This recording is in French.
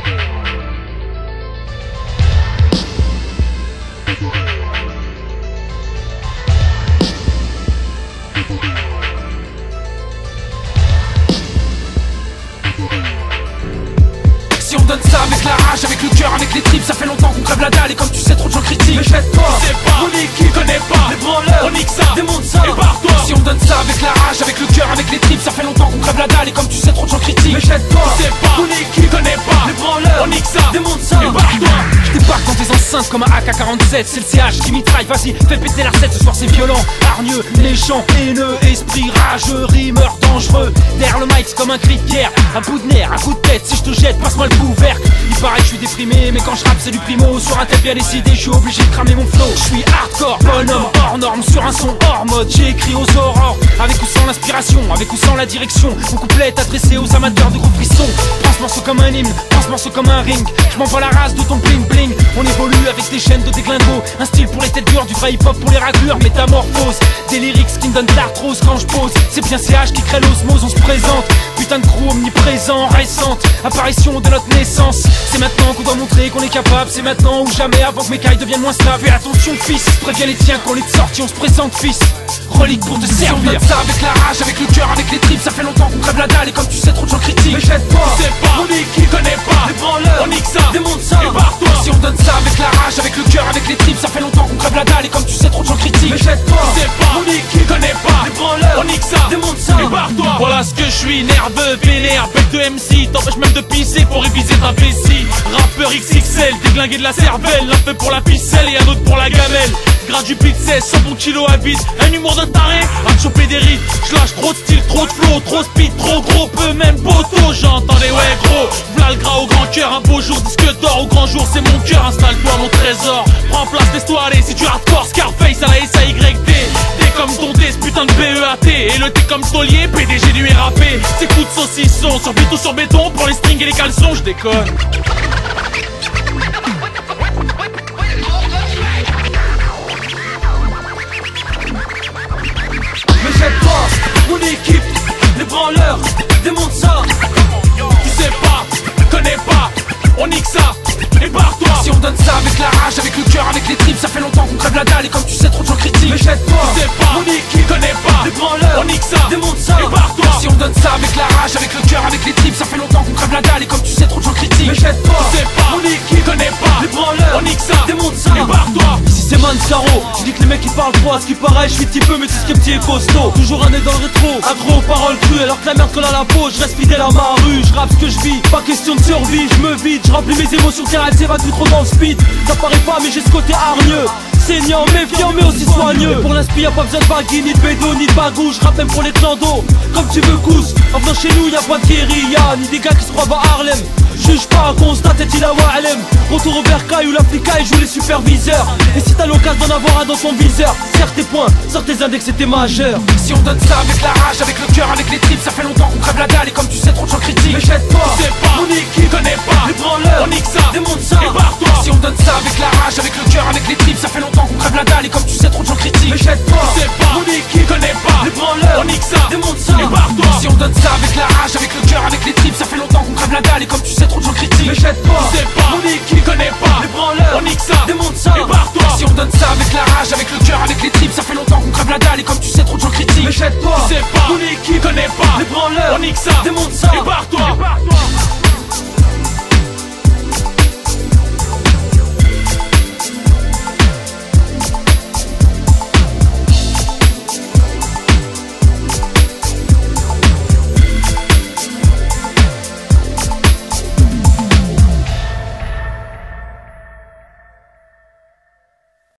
Si on donne ça avec la rage, avec le cœur, avec les tripes, ça fait longtemps qu'on crève la dalle et comme tu sais trop de gens critiquent. Mais jette pas, c'est pas, mon équipe connais pas, les branleurs, on nique ça, démonte ça, et barre-toi. Si on donne ça avec la rage, avec le cœur, avec les tripes, ça fait longtemps qu'on crève la dalle et comme tu sais branleurs, on nique ça, comme un AK-47 C'est le CH qui mitraille, vas-y, fais péter la recette Ce soir c'est violent, hargneux, méchant, haineux Esprit rageux, rimeur dangereux. Derrière le mic c'est comme un cri de guerre. Un bout de nerf, un coup de tête, si je te jette, passe-moi le coup vert Il paraît que je suis déprimé, mais quand je rappe c'est du primo. Sur un tête bien décidé, je suis obligé de cramer mon flow. Je suis hardcore, bonhomme, hors norme. Sur un son hors mode, j'écris aux aurores. Avec ou sans l'inspiration, avec ou sans la direction. Mon couplet est adressé aux amateurs de gros frissons. Prends ce morceau comme un hymne, prends ce morceau comme un ring. Je m'envoie la race de ton bling bling avec des chaînes de déglingos. Un style pour les têtes dures, du vrai hip hop pour les raclures. Métamorphose, des lyrics qui me donnent de l'arthrose quand je pose. C'est bien CH qui crée l'osmose, on se présente. Putain de crew omniprésent, récente. Apparition de notre naissance. C'est maintenant qu'on doit montrer qu'on est capable. C'est maintenant ou jamais avant que mes cailles deviennent moins stables. Fais attention, fils. Préviens les tiens qu'on est sorti, on se présente, fils. Relique pour te servir. Ça avec la rage, avec le cœur, avec les tripes. Ça fait longtemps qu'on crève la dalle et comme tu sais, trop de gens critiquent. Mais jette pas, c'est pas, mon équipe, les branleurs, on nique ça, démonte ça, et barre-toi. Voilà ce que je suis, nerveux, vénère, bête de MC, t'empêche même de pisser pour réviser ta vessie. Rappeur XXL, déglingué de la cervelle, un peu pour la ficelle et un autre pour la gamelle. Gras du pit 16, 100 bon kilo à vide, un humour de taré, à te choper des rides. Je lâche trop de style, trop de flow, trop speed, trop gros, peu même poteau. J'entendais ouais gros, v'là le gras au grand cœur, un beau jour, disque d'or au grand jour, c'est mon cœur, installe-toi mon trésor. Prends place, laisse-toi aller, si tu hardcore, Scarface à la SAYD. Comme ton D, ce putain de BEAT, et le T comme Stolier, PDG du RAP. C'est coup de saucisson, sur béton sur béton, pour les strings et les caleçons, je déconne. Rage, avec le cœur, avec les tripes, ça fait longtemps qu'on crève la dalle et comme tu sais, trop de gens critiquent. mais jette pas, Tu sais pas, mon équipe, connais pas, les branleurs, on nique ça, démonte ça, et barre-toi. Ici c'est Mansaro, je dis que les mecs ils parlent trop. À ce qui paraît, je suis petit peu mais tout ce qui est petit et costaud. Toujours un nez dans le rétro, accro aux paroles crues Alors que la merde colle à la peau, je reste fidèle à ma rue Ce que je vis, pas question de survie, je me vide Je remplis mes émotions car elles s'évadent trop dans le speed. Ça paraît pas mais j'ai ce côté hargneux. Saignant, méfiant mais aussi soigneux. Pour l'inspi y'a pas besoin de baggy, ni de bédo, ni de bagou. Je même pour les clandos, comme tu veux cousse En venant chez nous y'a pas de guérilla, ni des gars qui se croient à Harlem Juge pas, constate et il a Wa'alem Retour au bercail où l'applicaille joue les superviseurs. Et si t'as l'occasion d'en avoir un dans ton viseur Serre tes points, sors tes index et tes majeurs. Si on donne ça avec la rage, avec le cœur, avec les tripes, ça fait longtemps qu'on crève la dalle. Et comme tu sais, trop de gens critiquent. Mais jette pas, Tu sais pas, mon équipe, connais pas, les branleurs, on nique ça, démonte ça, et barre-toi. On nique ça, démonte ça, et barre-toi. Si on donne ça avec la rage, avec le cœur, avec les tripes Ça fait longtemps qu'on crève la dalle. Et comme tu sais trop de gens critiquent Mais jette-toi, tu sais pas, mon équipe connaît pas. Les branleurs, on nique ça, démonte ça, et barre-toi.